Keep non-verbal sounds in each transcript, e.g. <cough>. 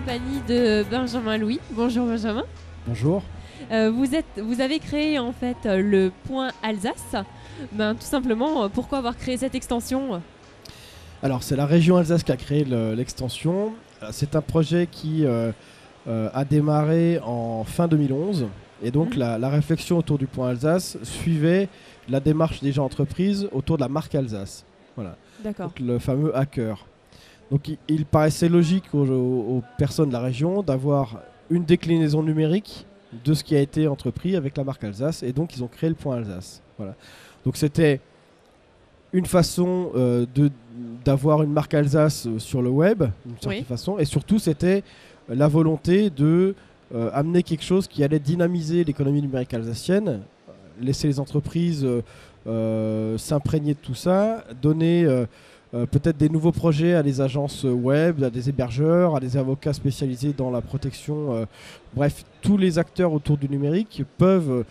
compagnie de Benjamin Louis. Bonjour Benjamin. Bonjour. Euh, vous, êtes, vous avez créé en fait euh, le point Alsace. Ben, tout simplement, euh, pourquoi avoir créé cette extension? Alors, c'est la région Alsace qui a créé le- l'extension. C'est un projet qui euh, euh, a démarré en fin 2011. Et donc, Mhm. la, la réflexion autour du point Alsace suivait la démarche déjà entreprise autour de la marque Alsace. Voilà. D'accord. Donc, le fameux hacker. Donc, il, il paraissait logique aux, personnes de la région d'avoir une déclinaison numérique de ce qui a été entrepris avec la marque Alsace. Et donc, ils ont créé le point Alsace. Voilà. Donc, c'était une façon euh, de d'avoir une marque Alsace euh, sur le web, d'une certaine Oui. façon. Et surtout, c'était la volonté de euh, amener quelque chose qui allait dynamiser l'économie numérique alsacienne, laisser les entreprises euh, s'imprégner de tout ça, donner euh, peut-être des nouveaux projets à des agences euh, web, à des hébergeurs, à des avocats spécialisés dans la protection. euh, bref, tous les acteurs autour du numérique peuvent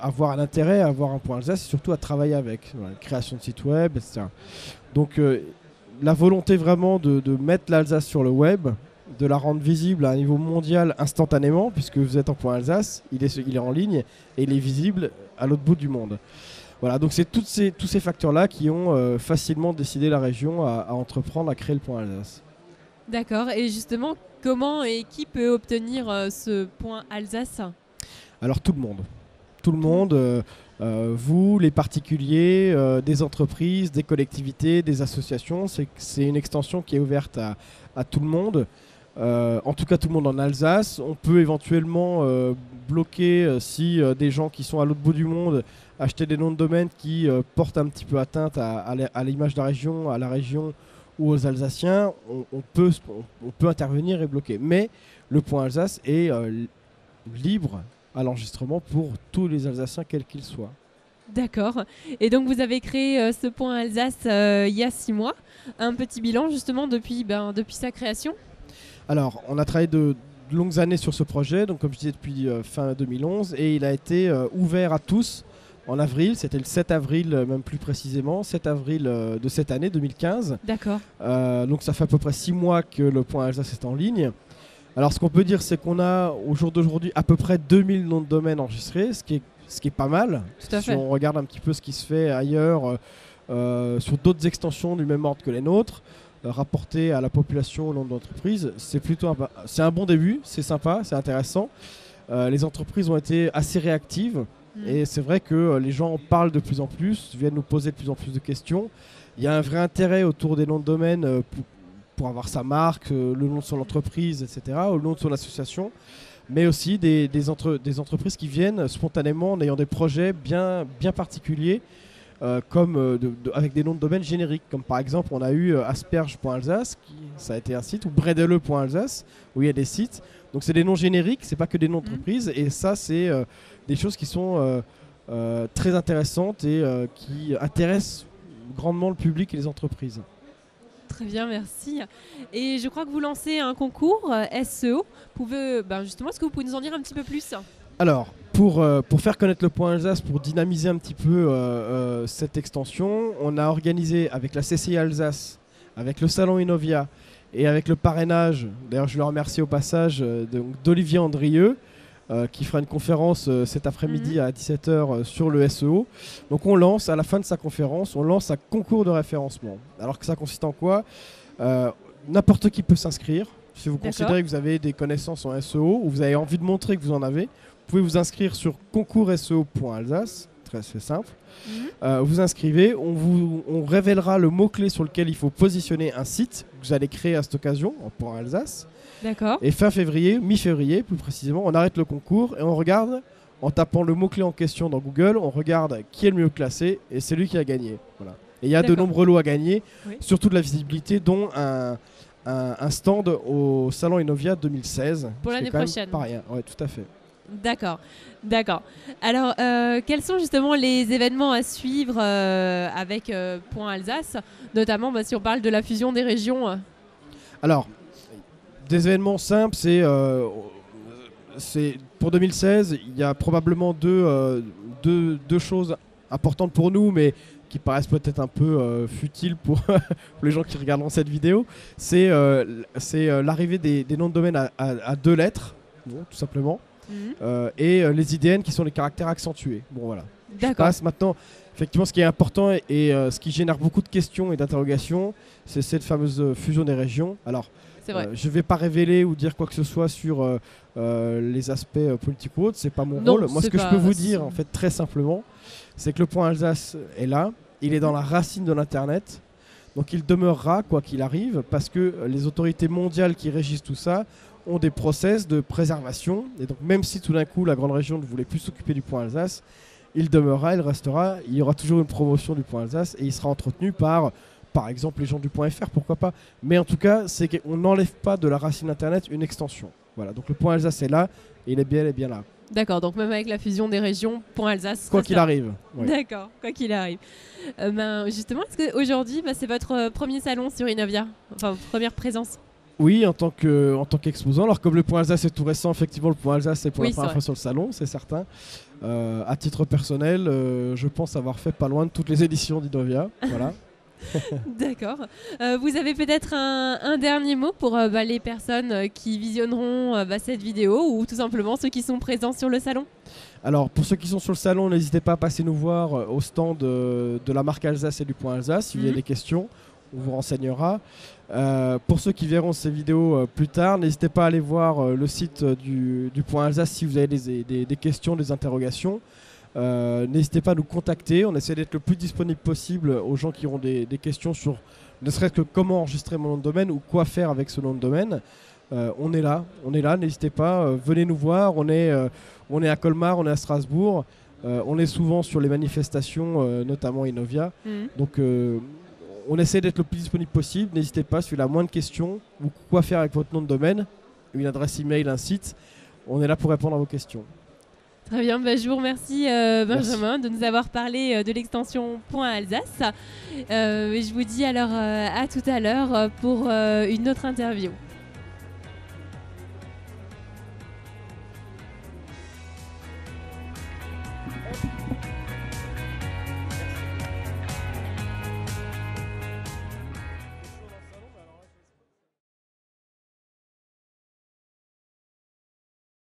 avoir un intérêt à avoir un point Alsace et surtout à travailler avec. Voilà, création de sites web, etc. Donc la volonté vraiment de, de mettre l'Alsace sur le web, de la rendre visible à un niveau mondial instantanément, puisque vous êtes en point Alsace, il est, il est en ligne et il est visible à l'autre bout du monde. Voilà, donc c'est ces, tous ces facteurs-là qui ont euh, facilement décidé la région à, à entreprendre à créer le point Alsace. D'accord. Et justement, comment et qui peut obtenir euh, ce point Alsace? Alors tout le monde. Tout le monde, euh, vous, les particuliers, des entreprises, des collectivités, des associations, c'est c'est une extension qui est ouverte à, à tout le monde. Euh, en tout cas, tout le monde en Alsace. On peut éventuellement euh, bloquer euh, si des gens qui sont à l'autre bout du monde achetaient des noms de domaine qui portent un petit peu atteinte à, l'image de la région, à la région ou aux Alsaciens. On, peut, on, peut intervenir et bloquer. Mais le point Alsace est li- libre à l'enregistrement pour tous les Alsaciens, quels qu'ils soient. D'accord. Et donc vous avez créé ce point Alsace il y a six mois. Un petit bilan justement depuis, ben, depuis sa création? Alors, on a travaillé de, de longues années sur ce projet, donc comme je disais depuis euh, fin 2011, et il a été euh, ouvert à tous en avril, c'était le 7 avril euh, même plus précisément, 7 avril de cette année 2015. D'accord. Donc ça fait à peu près 6 mois que le point Alsace est en ligne. Alors ce qu'on peut dire c'est qu'on a au jour d'aujourd'hui à peu près 2000 noms de domaine enregistrés, ce qui est, ce qui est pas mal. Tout à si fait. on regarde un petit peu ce qui se fait ailleurs sur d'autres extensions du même ordre que les nôtres, euh, rapportées à la population au nombre d'entreprises, c'est plutôt un, c'est un bon début, c'est sympa, c'est intéressant. Euh, les entreprises ont été assez réactives. Mm. Et c'est vrai que euh, les gens en parlent de plus en plus, viennent nous poser de plus en plus de questions. Il y a un vrai intérêt autour des noms de domaine euh, pour, pour avoir sa marque, le nom de son entreprise, etc., le nom de son association, mais aussi des, des, entre- des entreprises qui viennent spontanément en ayant des projets bien, bien particuliers, euh, comme euh, de- de- avec des noms de domaine génériques. Comme par exemple, on a eu euh, asperge.alsace, qui ça a été un site, ou bredele.alsace, où il y a des sites. Donc c'est des noms génériques, c'est pas que des noms d'entreprise, et ça c'est des choses qui sont très intéressantes et qui intéressent grandement le public et les entreprises. Très bien, merci. Et je crois que vous lancez un concours SEO. Pouvez, ben justement, est-ce que vous pouvez nous en dire un petit peu plus? Alors, pour, euh, pour faire connaître le point Alsace, pour dynamiser un petit peu euh, euh, cette extension, on a organisé avec la CCI Alsace, avec le salon Innovia et avec le parrainage, d'ailleurs je le remercie au passage, d'Olivier Andrieux, euh, qui fera une conférence euh, cet après-midi à 17h euh, sur le SEO. Donc on lance, à la fin de sa conférence, on lance un concours de référencement. Alors que ça consiste en quoi? N'importe qui peut s'inscrire. Si vous considérez que vous avez des connaissances en SEO ou vous avez envie de montrer que vous en avez, pouvez vous inscrire sur concoursseo.alsace. Très simple. Mhm. Euh, vous inscrivez, on vous on révélera le mot-clé sur lequel il faut positionner un site que vous allez créer à cette occasion en point Alsace. D'accord. Et fin février, mi-février plus précisément, on arrête le concours et on regarde, en tapant le mot-clé en question dans Google, on regarde qui est le mieux classé et c'est lui qui a gagné. Voilà. Et il y a de nombreux lots à gagner, Oui. surtout de la visibilité, dont un, un, un stand au Salon Innovia 2016. Pour l'année prochaine. Pas rien, ouais, tout à fait. D'accord, d'accord. Alors, euh, quels sont justement les événements à suivre euh, avec euh, Point Alsace, notamment bah, si on parle de la fusion des régions. Alors, des événements simples, c'est pour 2016, il y a probablement deux, choses importantes pour nous, mais qui paraissent peut-être un peu futiles <laughs> pour, les gens qui regarderont cette vidéo, c'est l'arrivée des, noms de domaine à, deux lettres, tout simplement, Mhm. euh, et euh, les IDN qui sont les caractères accentués. Bon voilà. Je D'accord. passe maintenant. Effectivement, ce qui est important et, et, euh, ce qui génère beaucoup de questions et d'interrogations, c'est cette fameuse euh, fusion des régions. Alors, euh, je ne vais pas révéler ou dire quoi que ce soit sur les aspects politiques ou autres, c'est pas mon Non, rôle. Moi, ce que je peux vous dire, en fait, très simplement, c'est que le point Alsace est là, il est dans la racine de l'Internet, donc il demeurera, quoi qu'il arrive, parce que les autorités mondiales qui régissent tout ça ont des process de préservation, et donc même si tout d'un coup la grande région ne voulait plus s'occuper du point Alsace, il demeurera, il restera, il y aura toujours une promotion du point Alsace, et il sera entretenu par par exemple les gens du point .fr, pourquoi pas. Mais en tout cas, c'est qu'on n'enlève pas de la racine Internet une extension. Voilà, donc le point Alsace est là, et il est bien, il est bien là. D'accord, donc même avec la fusion des régions, point Alsace. Quoi qu'il arrive. D'accord, quoi qu'il arrive. Euh, ben, justement, est-ce qu'aujourd'hui, bah, c'est votre euh, premier salon sur Innovia Enfin, votre première présence? Oui, en tant que en tant qu'exposant. Alors comme le point Alsace est tout récent, effectivement, le point Alsace c'est pour Oui, la première fois sur le salon, c'est certain. Euh, à titre personnel, euh, je pense avoir fait pas loin de toutes les <laughs> éditions d'Inovia. voilà. <laughs> D'accord. Euh, vous avez peut-être un, un dernier mot pour euh, bah, les personnes euh, qui visionneront euh, bah, cette vidéo ou tout simplement ceux qui sont présents sur le salon? Alors pour ceux qui sont sur le salon, n'hésitez pas à passer nous voir au stand de la marque Alsace et du point Alsace. Si vous avez Mhm. des questions, on vous renseignera. Euh, pour ceux qui verront ces vidéos euh, plus tard, n'hésitez pas à aller voir euh, le site du, du point Alsace si vous avez des, des- des questions, des interrogations. Euh, n'hésitez pas à nous contacter. On essaie d'être le plus disponible possible aux gens qui auront des, des questions sur ne serait-ce que comment enregistrer mon nom de domaine ou quoi faire avec ce nom de domaine. Euh, on est là, on est là, n'hésitez pas, euh, venez nous voir. On est, on est à Colmar, on est à Strasbourg, on est souvent sur les manifestations, notamment Inovia. Mhm. Donc on essaie d'être le plus disponible possible. N'hésitez pas, si vous avez la moindre question ou quoi faire avec votre nom de domaine, une adresse email, un site, on est là pour répondre à vos questions. Très bien, bah, je vous remercie euh, Merci. Benjamin de nous avoir parlé euh, de l'extension Point Alsace. Euh, et je vous dis alors à tout à l'heure pour une autre interview.